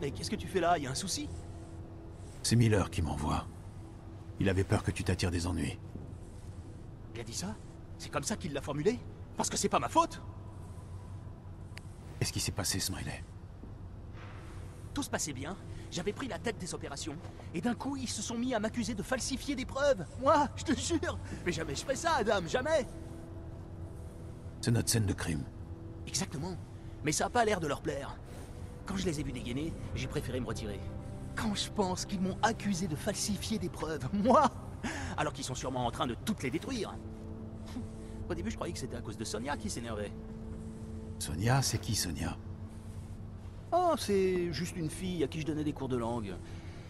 Mais qu'est-ce que tu fais là? Y a un souci? C'est Miller qui m'envoie. Il avait peur que tu t'attires des ennuis. Il a dit ça? C'est comme ça qu'il l'a formulé? Parce que c'est pas ma faute? Qu'est-ce qui s'est passé, Smiley? Tout se passait bien. J'avais pris la tête des opérations. Et d'un coup, ils se sont mis à m'accuser de falsifier des preuves. Moi, je te jure Mais jamais je ferais ça, Adam, jamais C'est notre scène de crime. Exactement. Mais ça a pas l'air de leur plaire. Quand je les ai vus dégainer, j'ai préféré me retirer. Quand je pense qu'ils m'ont accusé de falsifier des preuves, moi Alors qu'ils sont sûrement en train de toutes les détruire. Au début, je croyais que c'était à cause de Sonia qui s'énervait. Sonia, c'est qui Sonia? Oh, c'est juste une fille à qui je donnais des cours de langue.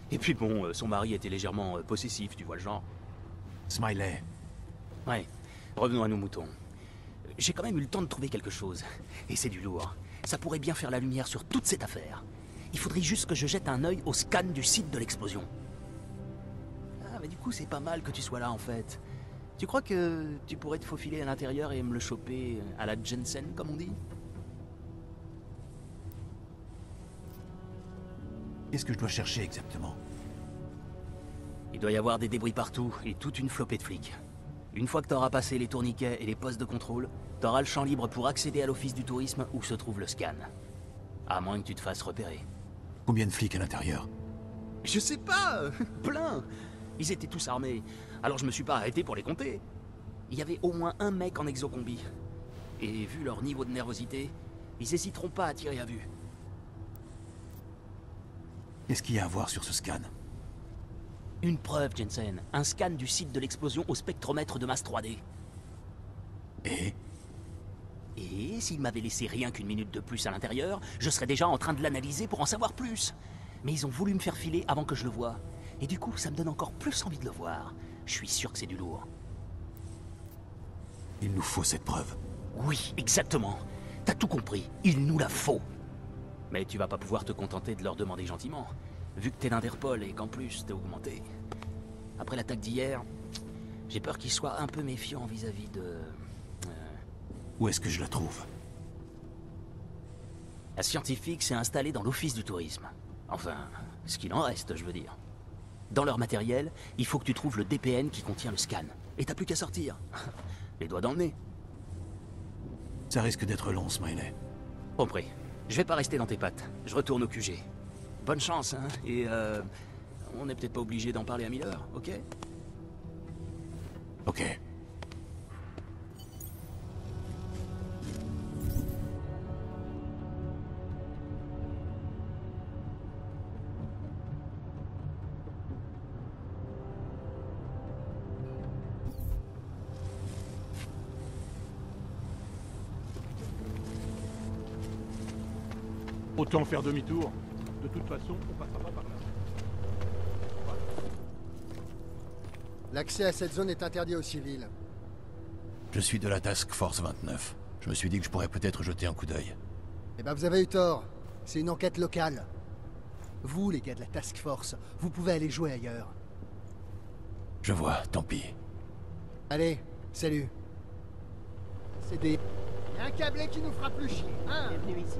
Et puis bon, euh, son mari était légèrement euh, possessif, tu vois le genre. Smiley. Ouais, revenons à nos moutons. J'ai quand même eu le temps de trouver quelque chose. Et c'est du lourd. Ça pourrait bien faire la lumière sur toute cette affaire. Il faudrait juste que je jette un œil au scan du site de l'explosion. Ah, mais du coup, c'est pas mal que tu sois là en fait. Tu crois que tu pourrais te faufiler à l'intérieur et me le choper à la Jensen, comme on dit? Qu'est-ce que je dois chercher exactement? Il doit y avoir des débris partout et toute une flopée de flics. Une fois que t'auras passé les tourniquets et les postes de contrôle, t'auras le champ libre pour accéder à l'office du tourisme où se trouve le scan. À moins que tu te fasses repérer. Combien de flics à l'intérieur Je sais pas Plein Ils étaient tous armés, alors je me suis pas arrêté pour les compter. Il y avait au moins un mec en exocombi. Et vu leur niveau de nervosité, ils hésiteront pas à tirer à vue. Qu'est-ce qu'il y a à voir sur ce scan Une preuve, Jensen. Un scan du site de l'explosion au spectromètre de masse 3D. Et Et s'ils m'avaient laissé rien qu'une minute de plus à l'intérieur, je serais déjà en train de l'analyser pour en savoir plus. Mais ils ont voulu me faire filer avant que je le voie. Et du coup, ça me donne encore plus envie de le voir. Je suis sûr que c'est du lourd. il nous faut cette preuve. Oui, exactement. T'as tout compris. Il nous la faut. Mais tu vas pas pouvoir te contenter de leur demander gentiment, vu que t'es d'Interpol et qu'en plus t'es augmenté. Après l'attaque d'hier, j'ai peur qu'ils soient un peu méfiants vis-à-vis de... Où est-ce que je la trouve La scientifique s'est installée dans l'office du tourisme. Enfin, ce qu'il en reste, je veux dire. Dans leur matériel, il faut que tu trouves le DPN qui contient le scan. Et t'as plus qu'à sortir. Les doigts dans le nez. Ça risque d'être long, Smiley. Compris. Je vais pas rester dans tes pattes. Je retourne au QG. Bonne chance, hein. Et euh... On n'est peut-être pas obligé d'en parler à Miller, ok? Ok. Autant faire demi-tour. De toute façon, on passera pas par là. L'accès à cette zone est interdit aux civils. Je suis de la Task Force 29. Je me suis dit que je pourrais peut-être jeter un coup d'œil. Eh ben vous avez eu tort. C'est une enquête locale. Vous, les gars de la Task Force, vous pouvez aller jouer ailleurs. Je vois, tant pis. Allez, salut. C'est des... Y a un câblé qui nous fera plus chier, hein est venu ici?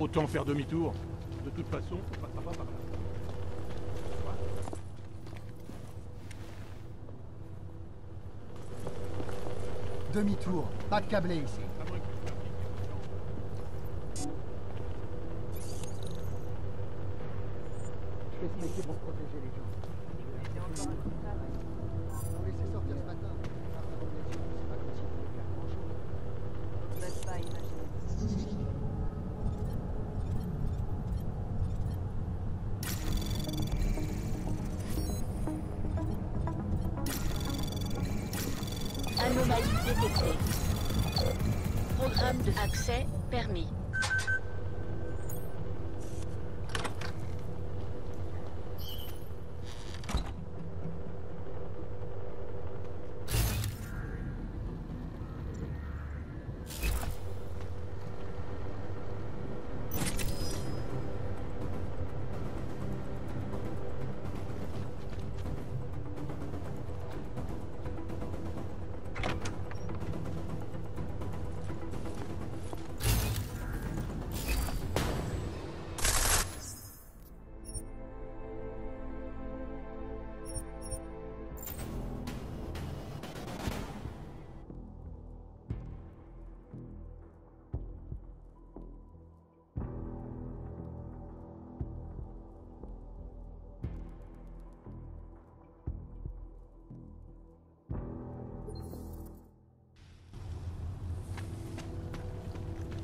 Autant faire demi-tour. De toute façon, on passera pas par là. Demi-tour, pas de câblé ici.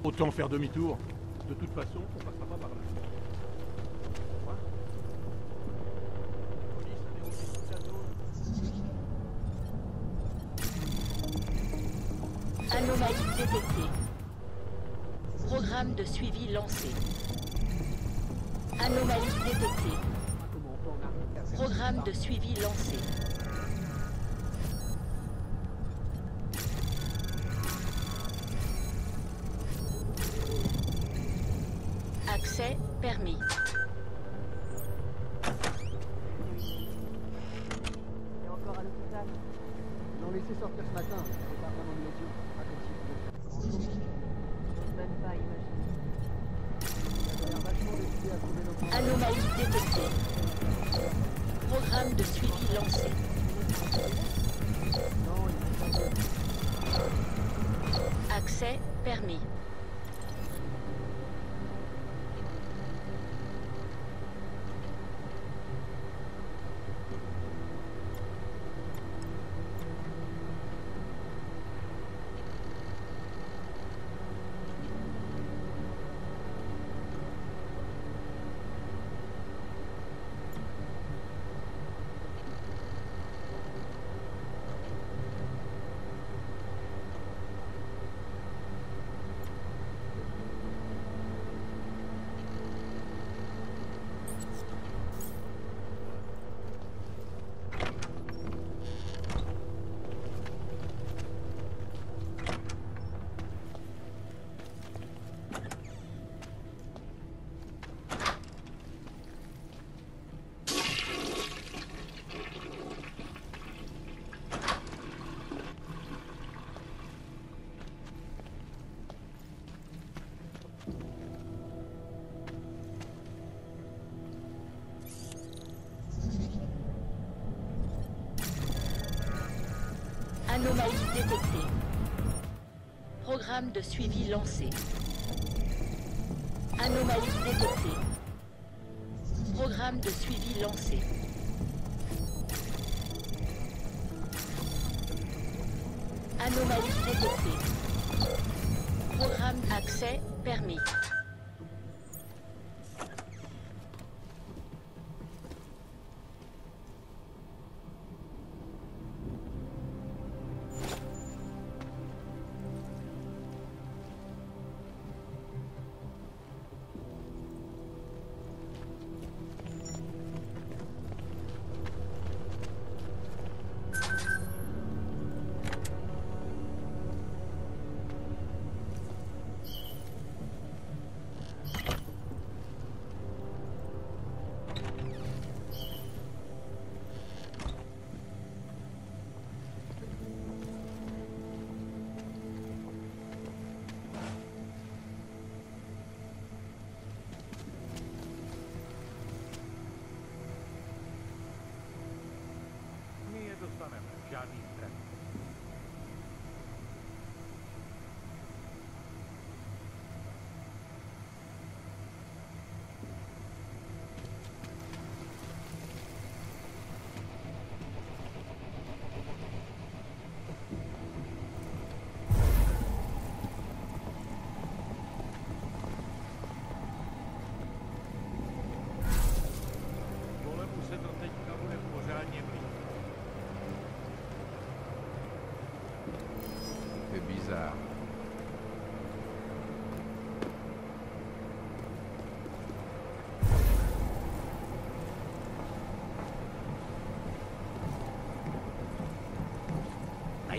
Autant faire demi-tour. De toute façon, on passera pas par là. Anomalie détectée. Programme de suivi lancé. Anomalie détectée. Programme de suivi lancé. Laissé sortir ce matin? Anomalie détectée. Programme de suivi lancé. Anomalie détectée. Programme de suivi lancé. Anomalie détectée. Programme accès permis.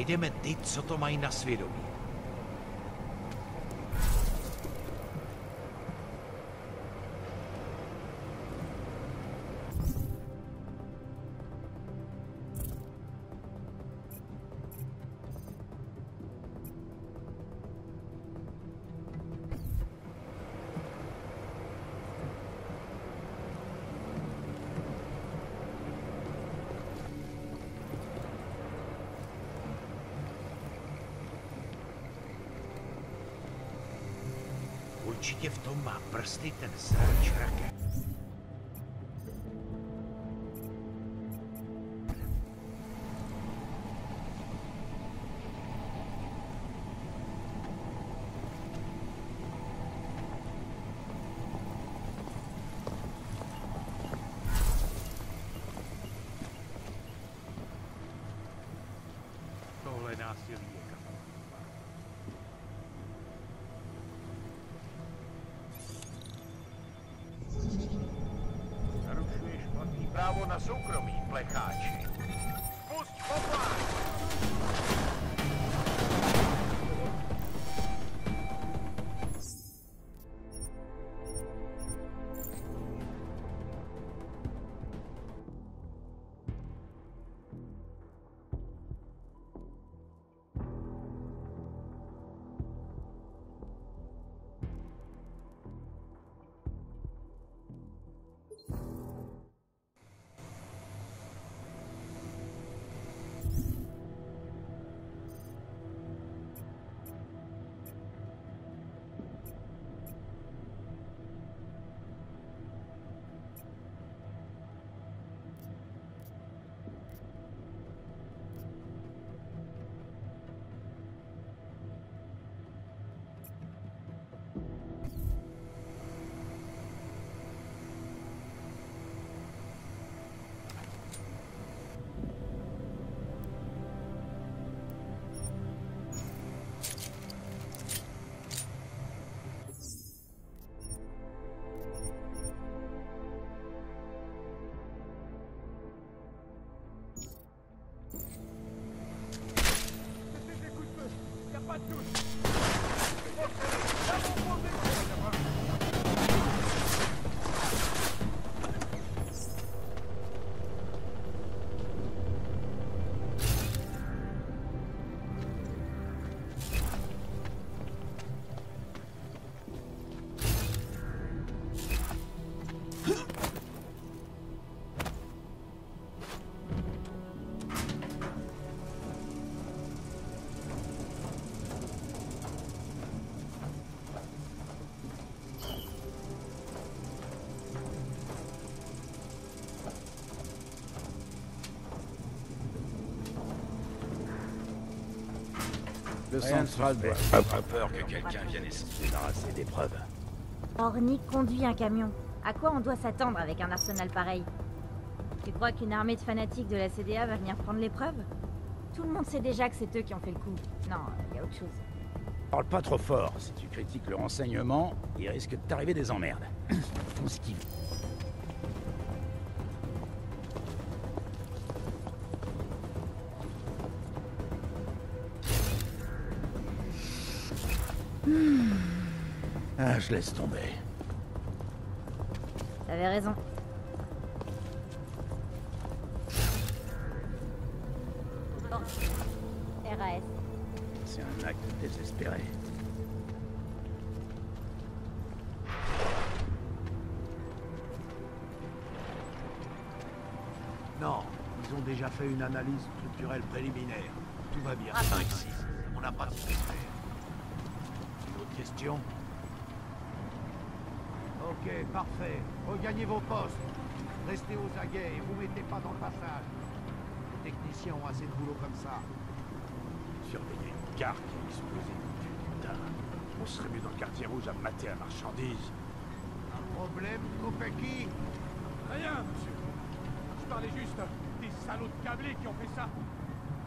Najdeme ty, co to mají na svědomí. Určitě v tom má prsty ten sráč raket. One, two, three. Le central doit... Pas peur que quelqu'un vienne et se débarrasser des preuves. Ornick conduit un camion. À quoi on doit s'attendre avec un arsenal pareil Tu crois qu'une armée de fanatiques de la CDA va venir prendre les preuves Tout le monde sait déjà que c'est eux qui ont fait le coup. Non, il y a autre chose. Parle pas trop fort. Si tu critiques le renseignement, il risque de t'arriver des emmerdes. Ah, je laisse tomber. T'avais raison. RAS. C'est un acte désespéré. Non, ils ont déjà fait une analyse structurelle préliminaire. Tout va bien. ici. On n'a pas de secret. Une autre question? Ok, parfait. Regagnez vos postes. Restez aux aguets et vous mettez pas dans le passage. Les techniciens ont assez de boulot comme ça. Surveiller une gare qui a explosé. Putain. On serait mieux dans le quartier rouge à mater la marchandise. Un problème, Kopeki Rien, monsieur. Je parlais juste des salauds de câblés qui ont fait ça.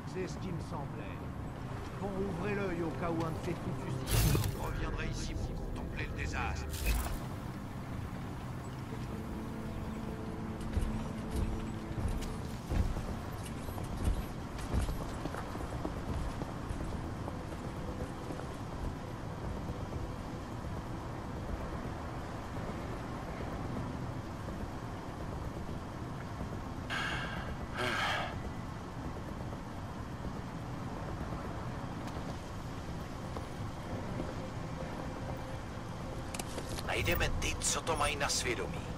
C'est ce qui me semblait. Bon, ouvrez l'œil au cas où un de ces coups de fusil. Je reviendrai ici pour contempler le désastre. Najdeme ty, co to mají na svědomí.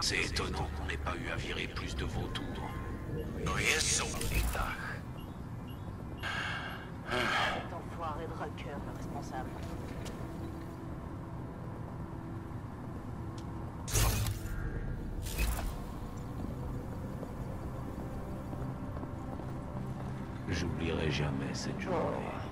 C'est étonnant qu'on n'ait pas eu à virer plus de vautours. Enfoiré de Rucker, le responsable. Jamais cette journée.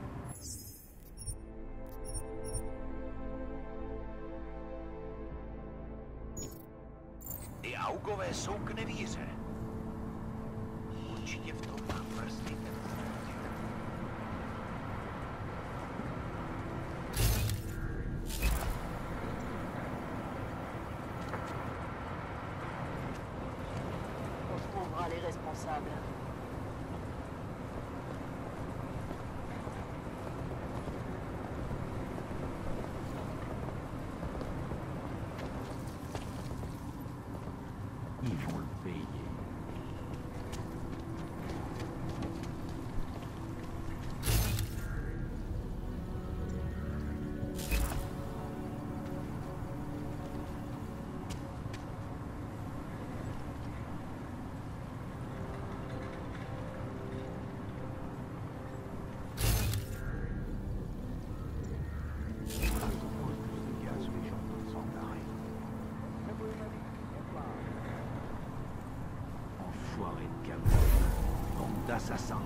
assassin.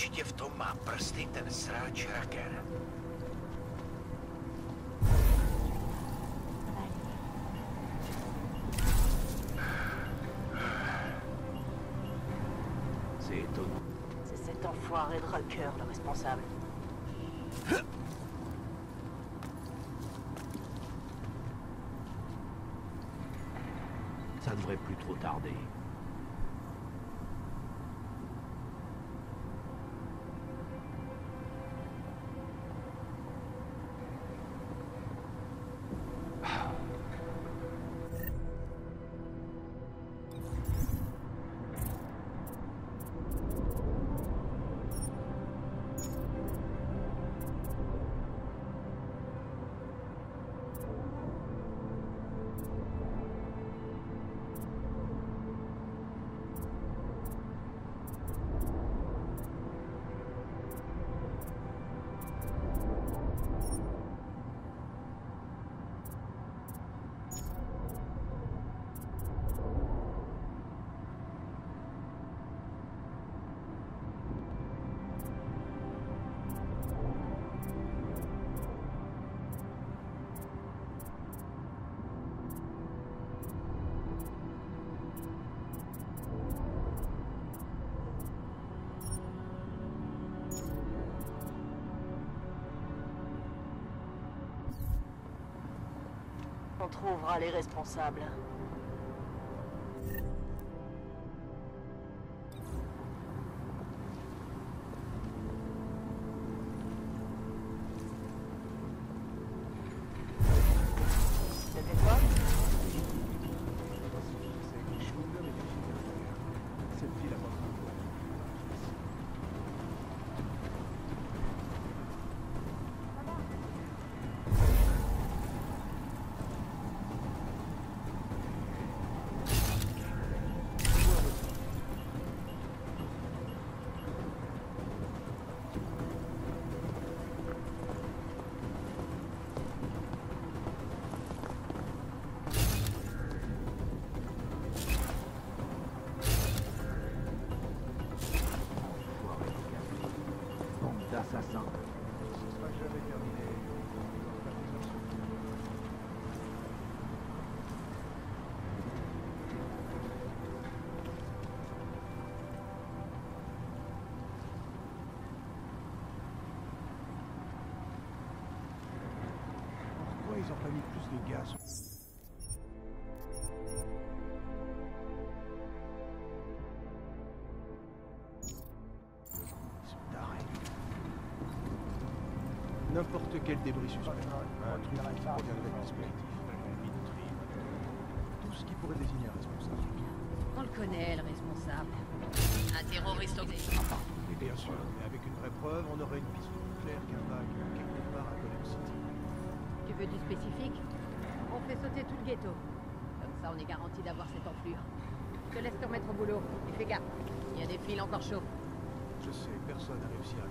Určitě v tom má prsty ten sráč Raker. C'est étonnant. C'est cet enfoiré de Rucker, le responsable. Ça devrait plus trop tarder. Trouvera les responsables. Pas mis plus de gaz. N'importe quel débris suspect. Un truc qui proviendrait d'un dispositif. Une minuterie. Tout ce qui pourrait désigner un responsable. On le connaît, le responsable. Un terroriste occupé. Et bien sûr, mais avec une vraie preuve, on aurait une piste plus claire qu'un bac quelque part à Golem City. Tu veux du spécifique On fait sauter tout le ghetto. Comme ça, on est garanti d'avoir cette enflure. Je te laisse te remettre au boulot. Et fais gaffe, il y a des fils encore chauds. Je sais, personne n'a réussi à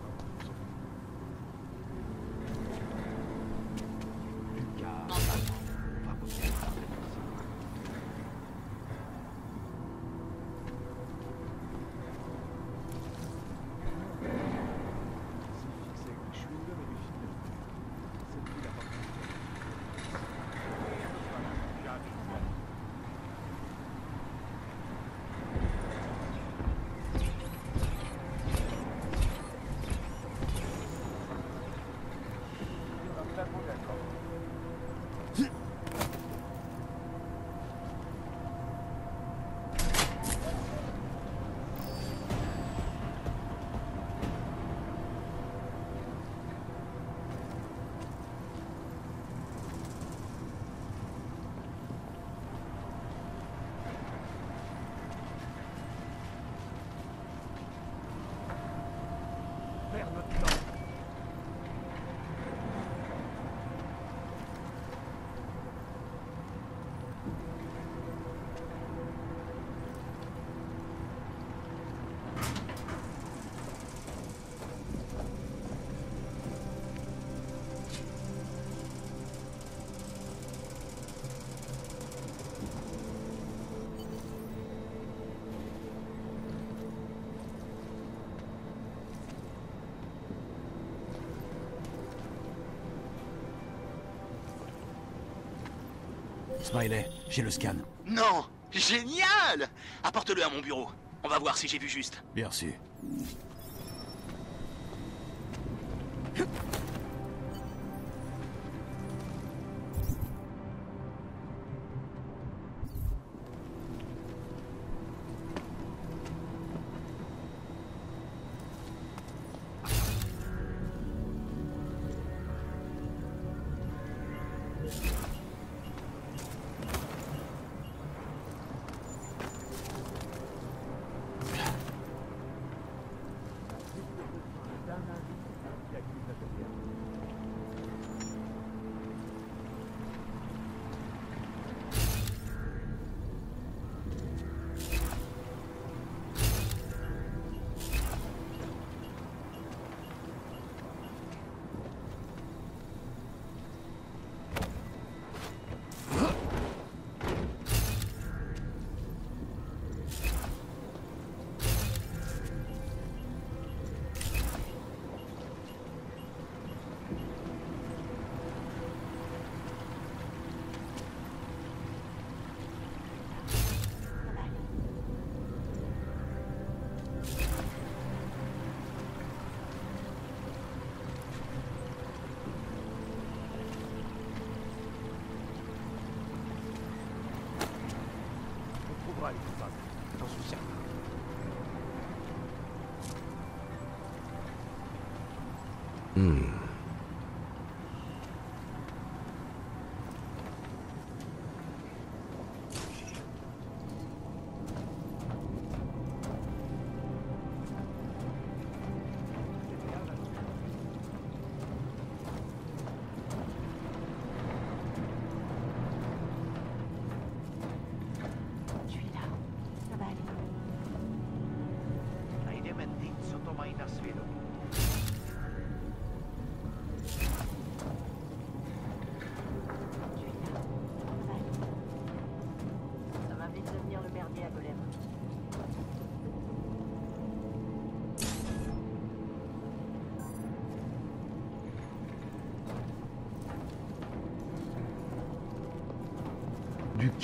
Smiley, j'ai le scan. Non Génial Apporte-le à mon bureau. On va voir si j'ai vu juste. Bien sûr.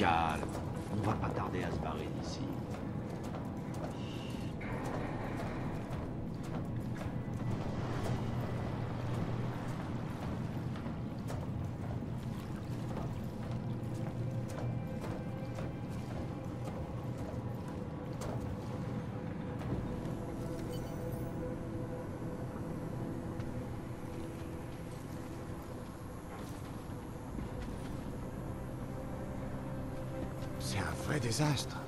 god. desastre.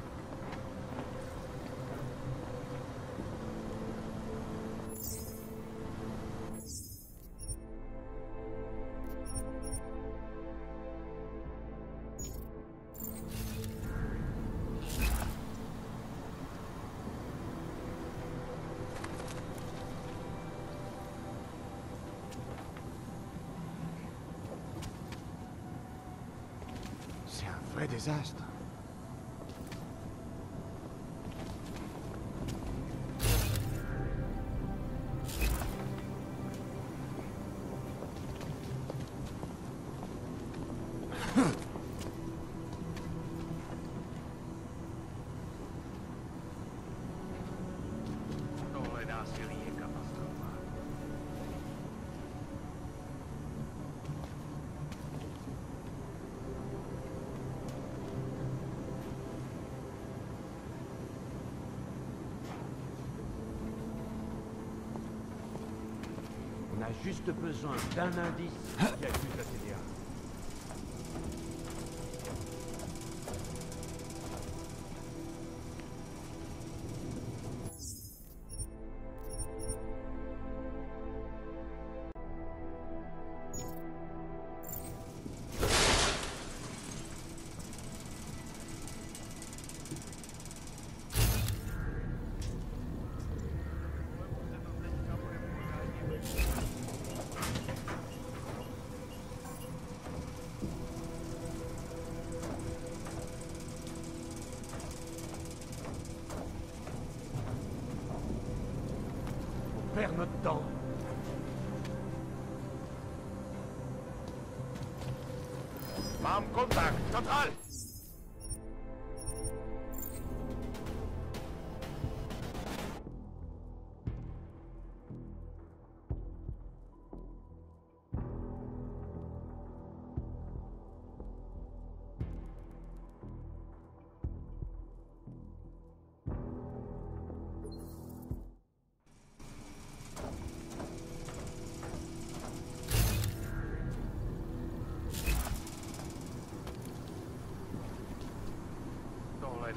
desastre. a juste besoin d'un indice.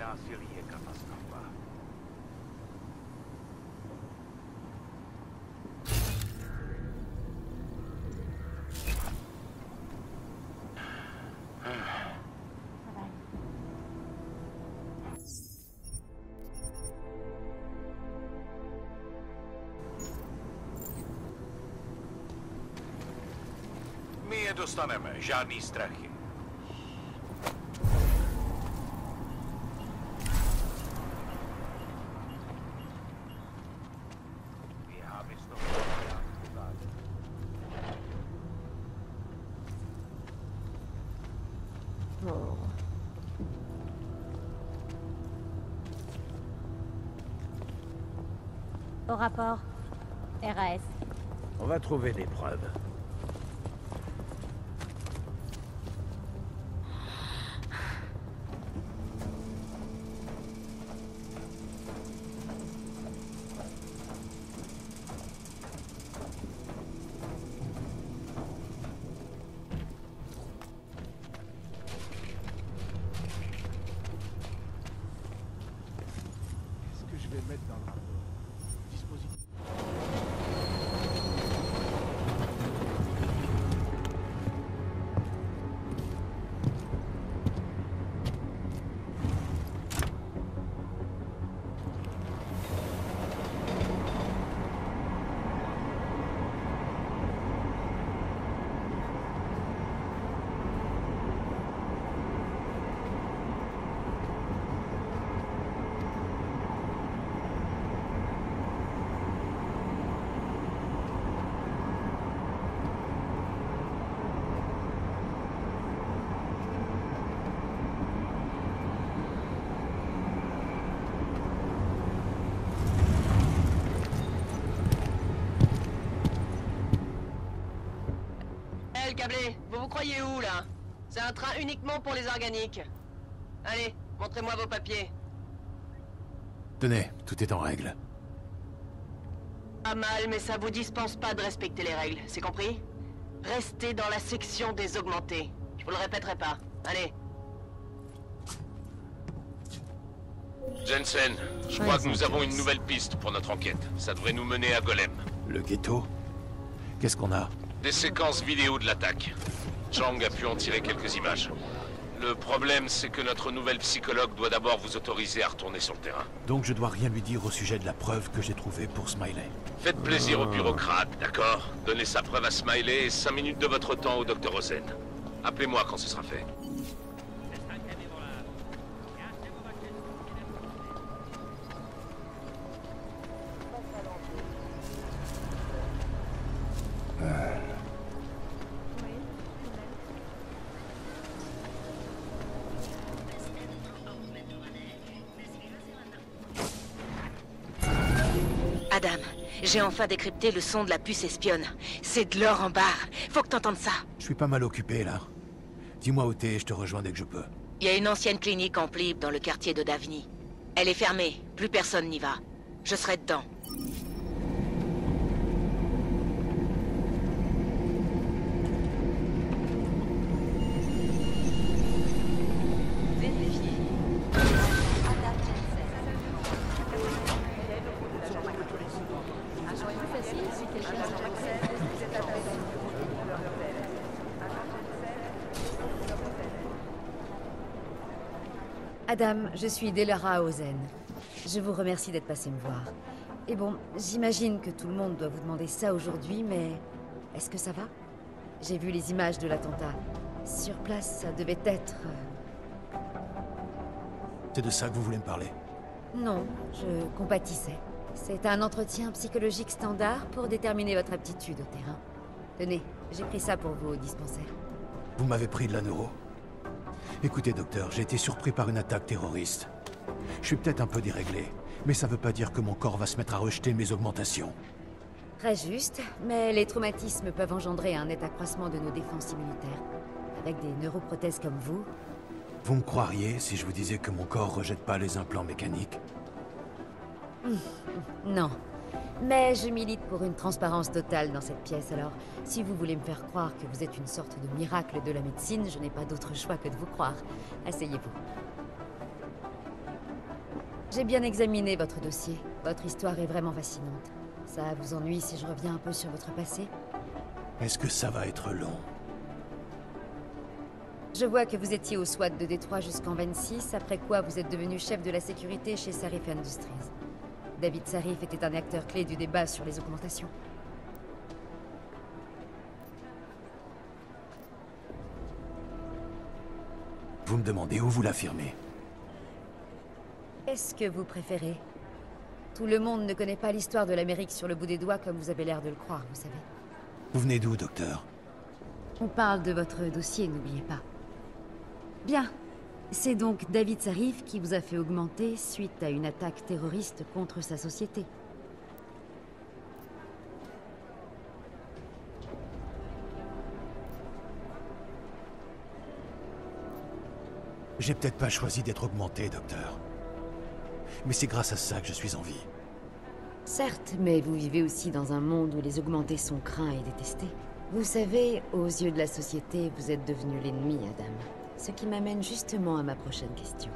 násilí je katastrofa. My je dostaneme, žádný strachy. rapport RAS. On va trouver des preuves. Câblé, vous vous croyez où, là? C'est un train uniquement pour les organiques. Allez, montrez-moi vos papiers. Tenez, tout est en règle. Pas mal, mais ça vous dispense pas de respecter les règles, c'est compris? Restez dans la section des augmentés. Je vous le répéterai pas. Allez. Jensen, je crois que nous avons une nouvelle piste pour notre enquête. Ça devrait nous mener à Golem. Le ghetto? Qu'est-ce qu'on a? Des séquences vidéo de l'attaque. Chang a pu en tirer quelques images. Le problème, c'est que notre nouvelle psychologue doit d'abord vous autoriser à retourner sur le terrain. Donc je dois rien lui dire au sujet de la preuve que j'ai trouvée pour Smiley. Faites plaisir au bureaucrate, d'accord? Donnez sa preuve à Smiley et 5 minutes de votre temps au docteur Rosen. Appelez-moi quand ce sera fait. J'ai enfin décrypté le son de la puce espionne. C'est de l'or en barre. Faut que t'entendes ça. Je suis pas mal occupé là. Dis-moi où t'es et je te rejoins dès que je peux. Il y a une ancienne clinique en plib dans le quartier de Davni. Elle est fermée. Plus personne n'y va. Je serai dedans. Adam, je suis Delara Ozen. Je vous remercie d'être passé me voir. Et bon, j'imagine que tout le monde doit vous demander ça aujourd'hui, mais est-ce que ça va? J'ai vu les images de l'attentat. Sur place, ça devait être... euh, C'est de ça que vous voulez me parler? Non, je compatissais. C'est un entretien psychologique standard pour déterminer votre aptitude au terrain. Tenez, j'ai pris ça pour vous au dispensaire. Vous m'avez pris de la neuro Écoutez, docteur, j'ai été surpris par une attaque terroriste. Je suis peut-être un peu déréglé, mais ça veut pas dire que mon corps va se mettre à rejeter mes augmentations. Très juste, mais les traumatismes peuvent engendrer un net accroissement de nos défenses immunitaires. Avec des neuroprothèses comme vous, Vous me croiriez si je vous disais que mon corps rejette pas les implants mécaniques? Non. Mais je milite pour une transparence totale dans cette pièce, alors si vous voulez me faire croire que vous êtes une sorte de miracle de la médecine, je n'ai pas d'autre choix que de vous croire. Asseyez-vous. J'ai bien examiné votre dossier. Votre histoire est vraiment fascinante. Ça vous ennuie si je reviens un peu sur votre passé? Est-ce que ça va être long? Je vois que vous étiez au SWAT de Détroit jusqu'en 26, après quoi vous êtes devenu chef de la sécurité chez Sarif Industries. David Sarif était un acteur clé du débat sur les augmentations. Vous me demandez où vous l'affirmez Est-ce que vous préférez? Tout le monde ne connaît pas l'histoire de l'Amérique sur le bout des doigts comme vous avez l'air de le croire, vous savez. Vous venez d'où, docteur? On parle de votre dossier, n'oubliez pas. Bien. C'est donc David Sarif qui vous a fait augmenter suite à une attaque terroriste contre sa société. J'ai peut-être pas choisi d'être augmenté, docteur. Mais c'est grâce à ça que je suis en vie. Certes, mais vous vivez aussi dans un monde où les augmentés sont craints et détestés. Vous savez, aux yeux de la société, vous êtes devenu l'ennemi, Adam. Ce qui m'amène justement à ma prochaine question.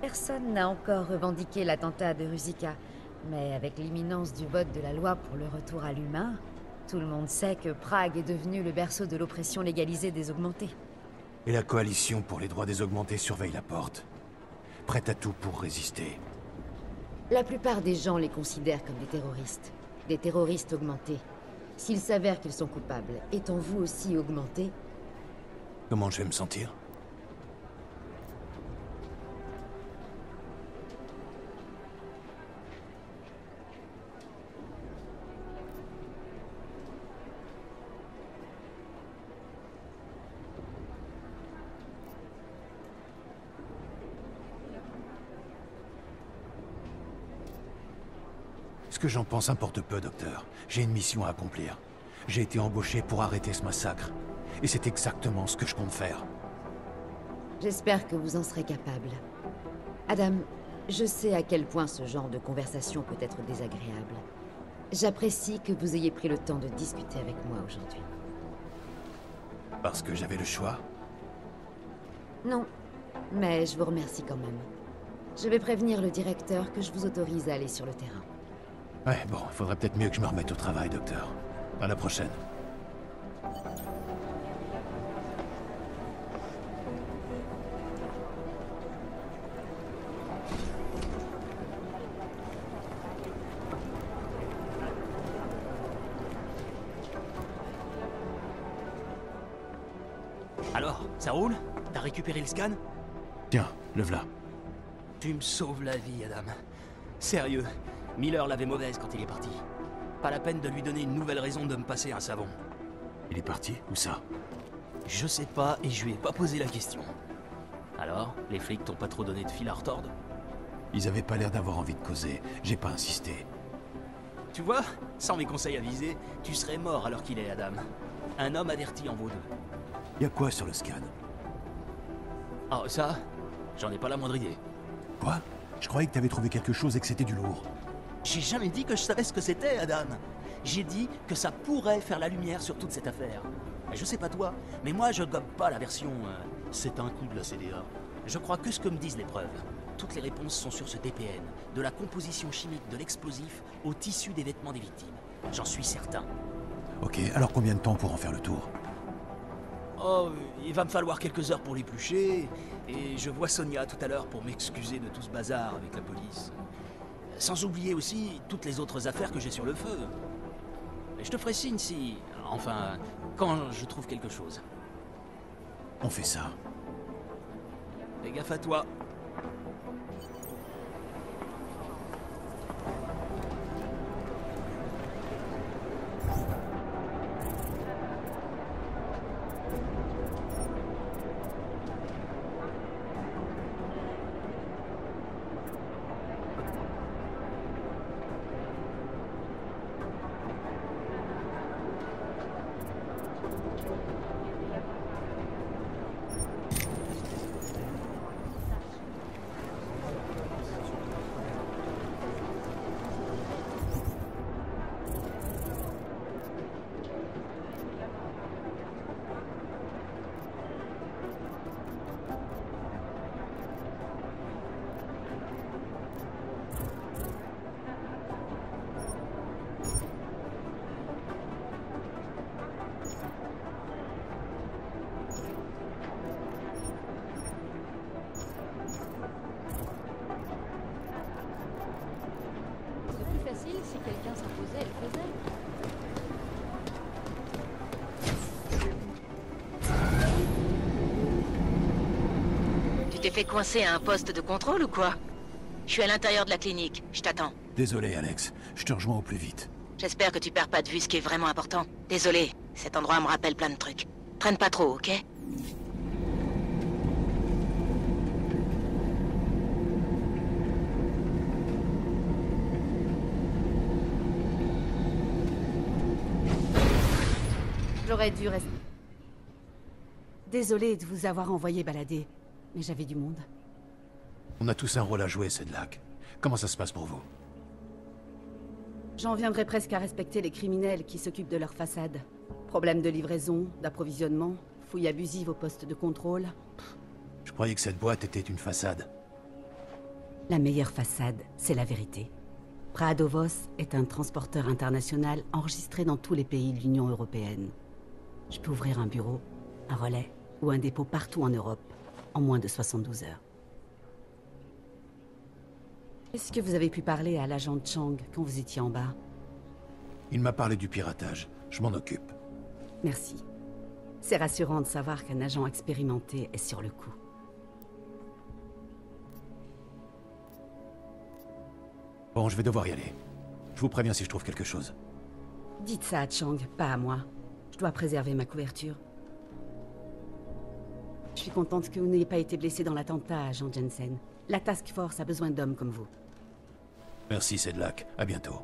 Personne n'a encore revendiqué l'attentat de Rusika, mais avec l'imminence du vote de la loi pour le retour à l'humain, tout le monde sait que Prague est devenu le berceau de l'oppression légalisée des augmentés. Et la coalition pour les droits des augmentés surveille la porte. Prête à tout pour résister. La plupart des gens les considèrent comme des terroristes. Des terroristes augmentés. S'il s'avère qu'ils sont coupables, étant vous aussi augmenté Comment je vais me sentir Ce que j'en pense importe peu, docteur? J'ai une mission à accomplir. J'ai été embauché pour arrêter ce massacre. Et c'est exactement ce que je compte faire. J'espère que vous en serez capable. Adam, je sais à quel point ce genre de conversation peut être désagréable. J'apprécie que vous ayez pris le temps de discuter avec moi aujourd'hui. Parce que j'avais le choix? Non, mais je vous remercie quand même. Je vais prévenir le directeur que je vous autorise à aller sur le terrain. Ouais, bon, il faudrait peut-être mieux que je me remette au travail, docteur. À la prochaine. Ça roule T'as récupéré le scan Tiens, le v'là. Tu me sauves la vie, Adam. Sérieux, Miller l'avait mauvaise quand il est parti. Pas la peine de lui donner une nouvelle raison de me passer un savon. Il est parti Où ça Je sais pas et je lui ai pas posé la question. Alors, les flics t'ont pas trop donné de fil à retordre Ils avaient pas l'air d'avoir envie de causer. J'ai pas insisté. Tu vois, sans mes conseils avisés, tu serais mort alors qu'il est, Adam. Un homme averti en vaut deux. Y a quoi sur le scan? Oh, ça J'en ai pas la moindre idée. Quoi? Je croyais que t'avais trouvé quelque chose et que c'était du lourd. J'ai jamais dit que je savais ce que c'était, Adam. J'ai dit que ça pourrait faire la lumière sur toute cette affaire. Je sais pas toi, mais moi je gobe pas la version euh, c'est un coup de la CDA. Je crois que ce que me disent les preuves. Toutes les réponses sont sur ce TPN, de la composition chimique de l'explosif au tissu des vêtements des victimes. J'en suis certain. Ok, alors combien de temps pour en faire le tour? Oh, il va me falloir quelques heures pour l'éplucher, et je vois Sonia tout à l'heure pour m'excuser de tout ce bazar avec la police. Sans oublier aussi toutes les autres affaires que j'ai sur le feu. Et je te ferai signe si... Enfin, quand je trouve quelque chose. On fait ça. Fais gaffe à toi. Fait coincer à un poste de contrôle ou quoi? Je suis à l'intérieur de la clinique. Je t'attends. Désolé, Alex. Je te rejoins au plus vite. J'espère que tu perds pas de vue ce qui est vraiment important. Désolé, cet endroit me rappelle plein de trucs. Traîne pas trop, ok? J'aurais dû rester. Désolée de vous avoir envoyé balader, mais j'avais du monde. On a tous un rôle à jouer, Sedlak. Comment ça se passe pour vous? J'en viendrais presque à respecter les criminels qui s'occupent de leur façade. Problème de livraison, d'approvisionnement, fouilles abusives au poste de contrôle. Je croyais que cette boîte était une façade. La meilleure façade, c'est la vérité. Praadovos est un transporteur international enregistré dans tous les pays de l'Union Européenne. Je peux ouvrir un bureau, un relais ou un dépôt partout en Europe en moins de 72 heures. Est-ce que vous avez pu parler à l'agent Chang quand vous étiez en bas? Il m'a parlé du piratage. Je m'en occupe. Merci. C'est rassurant de savoir qu'un agent expérimenté est sur le coup. Bon, je vais devoir y aller. Je vous préviens si je trouve quelque chose. Dites ça à Chang, pas à moi. Je dois préserver ma couverture. Je suis contente que vous n'ayez pas été blessé dans l'attentat, agent Jensen. La Task Force a besoin d'hommes comme vous. Merci, Sedlak. À bientôt.